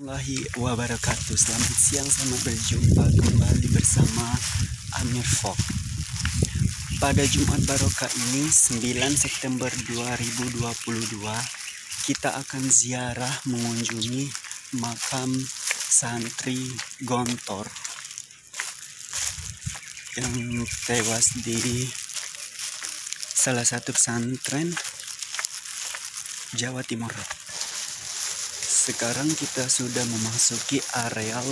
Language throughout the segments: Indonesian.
Warahmatullahi wabarakatuh. Selamat siang sama berjumpa kembali bersama Amir Fok. Pada Jumat Barokah ini 9 September 2022 Kita akan ziarah mengunjungi makam santri Gontor Yang tewas di salah satu pesantren Jawa Timur sekarang kita sudah memasuki areal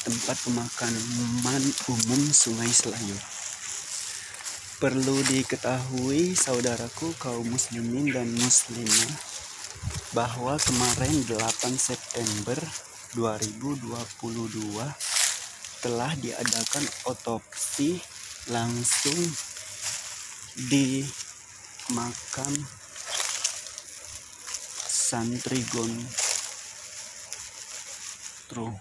tempat pemakaman umum Sungai Selayu. Perlu diketahui saudaraku kaum muslimin dan muslimah bahwa kemarin 8 September 2022 telah diadakan otopsi langsung di makam santri Gon люстру.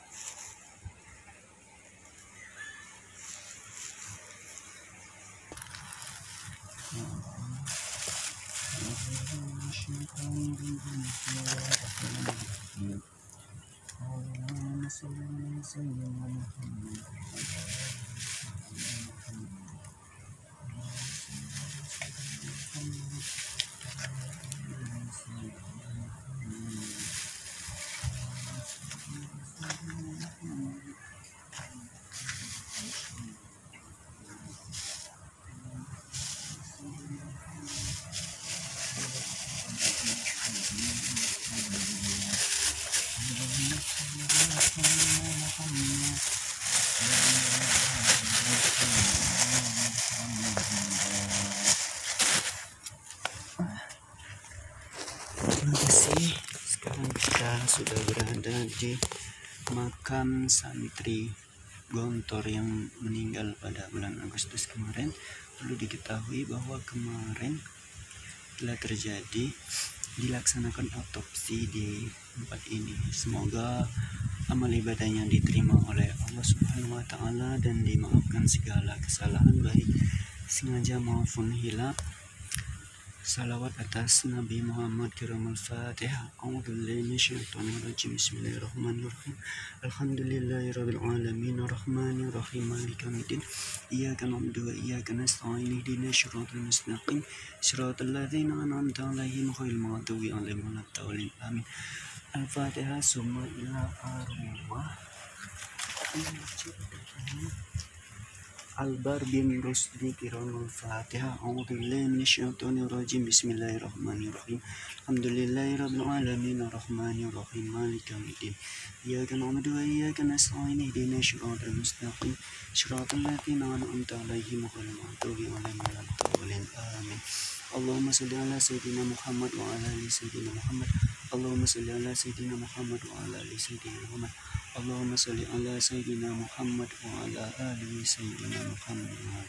Sudah berada di makam santri Gontor yang meninggal pada bulan Agustus kemarin. Perlu diketahui bahwa kemarin telah terjadi dilaksanakan otopsi di tempat ini. Semoga amal ibadahnya diterima oleh Allah Subhanahu wa taala dan dimaafkan segala kesalahan baik sengaja maupun hilaf. صلوات أتاس نبي محمد كرم الفاتحة. أعوذ بالله من الشيطان الرجيم. بسم الله الرحمن الرحيم. الحمد لله رب العالمين. الرحمن الرحيم. مالك يوم الدين. إياك نعبد وإياك نستعين. اهدنا الصراط المستقيم. صراط الذين أنعمت عليهم غير المغضوب عليهم ولا الضالين. آمين. الفاتحة ثم إلى أرواح البر بن رشد كرام الفاتحة أعوذ بالله من الشيطان الرجيم. بسم الله الرحمن الرحيم. الحمد لله رب العالمين. الرحمن الرحيم. مالك يوم الدين. إياك نعبد وإياك نستعين. اهدنا الصراط المستقيم. صراط الذين أنعمت عليهم غير المغضوب عليهم ولا الضالين. آمين. اللهم صل على سيدنا محمد وعلى آل سيدنا محمد. اللهم صل على سيدنا محمد وعلى آل سيدنا محمد. اللهم صل على سيدنا محمد وعلى آل سيدنا محمد.